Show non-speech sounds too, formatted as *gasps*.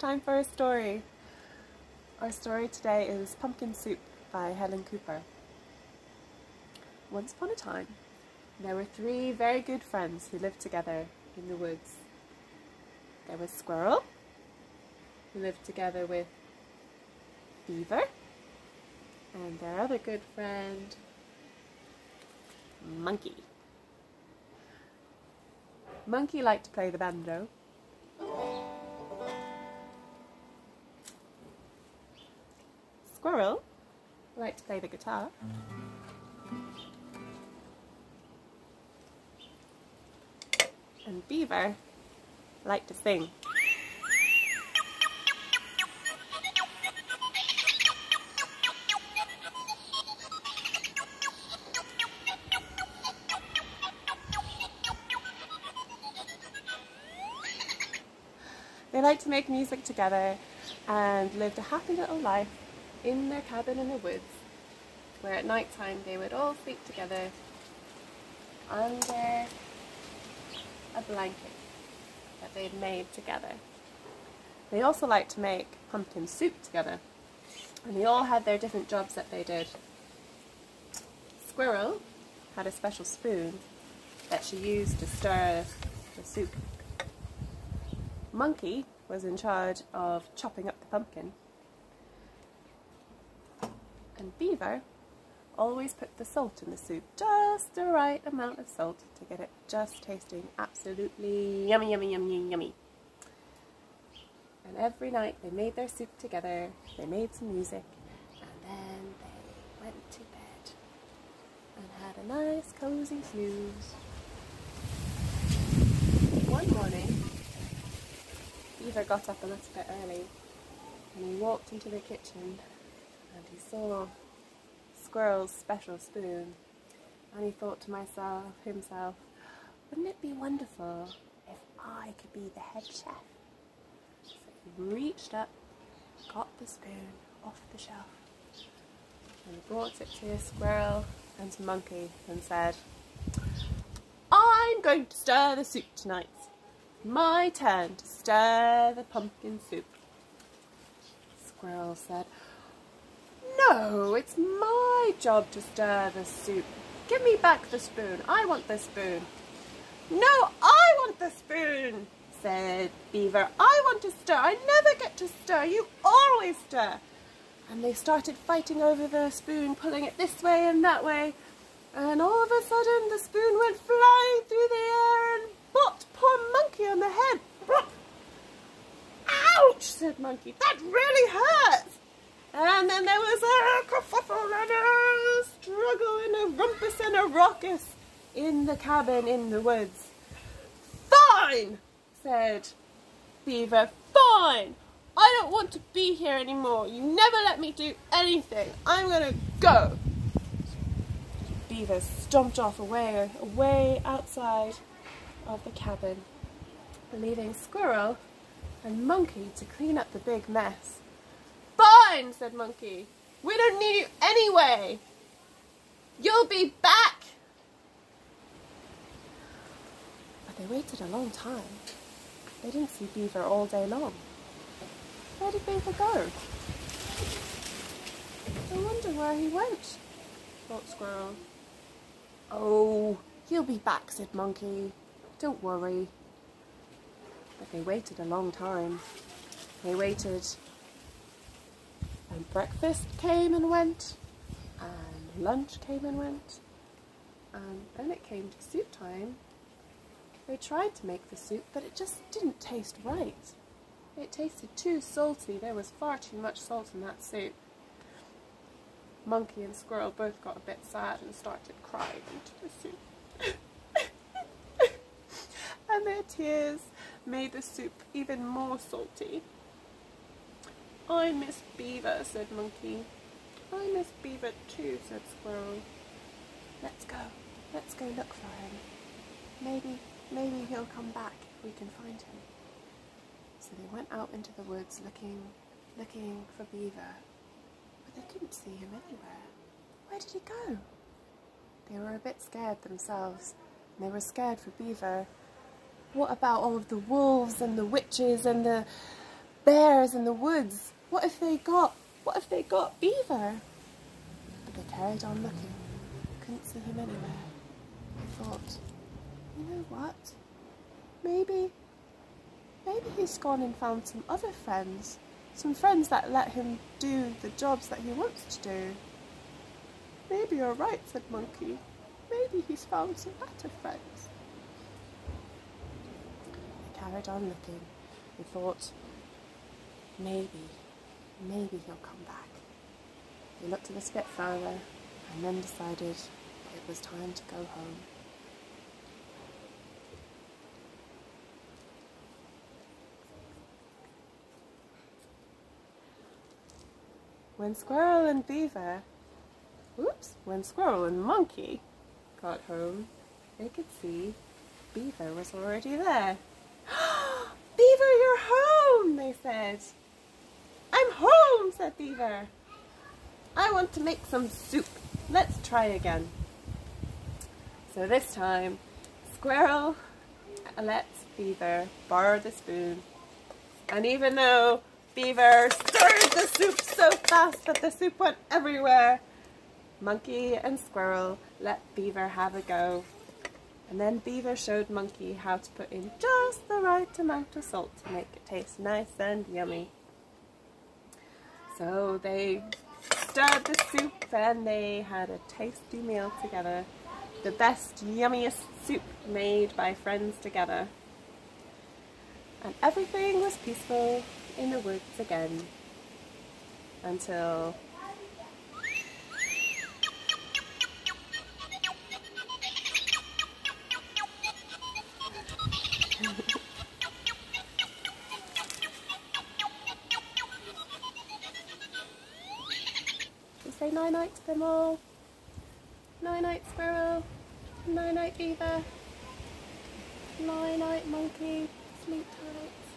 time for a story. Our story today is Pumpkin Soup by Helen Cooper. Once upon a time, there were three very good friends who lived together in the woods. There was Squirrel, who lived together with Beaver, and their other good friend, Monkey. Monkey liked to play the banjo. Squirrel liked to play the guitar. And Beaver liked to sing. They liked to make music together and lived a happy little life in their cabin in the woods, where at night time they would all sleep together under a blanket that they'd made together. They also liked to make pumpkin soup together, and they all had their different jobs that they did. Squirrel had a special spoon that she used to stir the soup. Monkey was in charge of chopping up the pumpkin. And Beaver always put the salt in the soup, just the right amount of salt to get it just tasting absolutely yummy, yummy, yummy, yummy. And every night they made their soup together, they made some music, and then they went to bed and had a nice cozy snooze. One morning, Beaver got up a little bit early and he walked into the kitchen and he saw Squirrel's special spoon and he thought to myself, himself, wouldn't it be wonderful if I could be the head chef? So he reached up, got the spoon off the shelf and brought it to Squirrel and to Monkey and said, I'm going to stir the soup tonight. My turn to stir the pumpkin soup. Squirrel said, No, it's my job to stir the soup. Give me back the spoon. I want the spoon. No, I want the spoon, said Beaver. I want to stir. I never get to stir. You always stir. And they started fighting over the spoon, pulling it this way and that way. And all of a sudden the spoon went flying through the air and bopped poor Monkey on the head. Ouch, said Monkey. That really hurts. And then there was a kerfuffle and a struggle and a rumpus and a raucous in the cabin in the woods. Fine, said Beaver. Fine. I don't want to be here anymore. You never let me do anything. I'm going to go. Beaver stomped off away, away outside of the cabin, leaving Squirrel and Monkey to clean up the big mess. Fine, said Monkey. We don't need you anyway. You'll be back. But they waited a long time. They didn't see Beaver all day long. Where did Beaver go? I wonder where he went, thought Squirrel. Oh, he'll be back, said Monkey. Don't worry. But they waited a long time. They waited and breakfast came and went and lunch came and went and then it came to soup time. They tried to make the soup but it just didn't taste right. It tasted too salty. There was far too much salt in that soup. Monkey and Squirrel both got a bit sad and started crying into the soup. *laughs* and their tears made the soup even more salty. I miss Beaver, said Monkey. I miss Beaver too, said Squirrel. Let's go. Let's go look for him. Maybe, maybe he'll come back if we can find him. So they went out into the woods looking, looking for Beaver, but they couldn't see him anywhere. Where did he go? They were a bit scared themselves, and they were scared for Beaver. What about all of the wolves and the witches and the bears in the woods. What if they got, what if they got Beaver? But they carried on looking. Couldn't see him anywhere. They thought, you know what? Maybe, maybe he's gone and found some other friends. Some friends that let him do the jobs that he wants to do. Maybe you're right, said Monkey. Maybe he's found some better friends. He carried on looking and thought, maybe, maybe he'll come back. He looked a little bit further and then decided it was time to go home. When Squirrel and Beaver, whoops, when Squirrel and Monkey got home, they could see Beaver was already there. *gasps* Beaver, you're home, they said. Beaver. I want to make some soup. Let's try again. So this time, Squirrel lets Beaver borrow the spoon. And even though Beaver stirred the soup so fast that the soup went everywhere, Monkey and Squirrel let Beaver have a go. And then Beaver showed Monkey how to put in just the right amount of salt to make it taste nice and yummy. So they stirred the soup and they had a tasty meal together. The best, yummiest soup made by friends together. And everything was peaceful in the woods again until say night to them all. Night night squirrel. Night night beaver. Night night monkey. Sleep tight.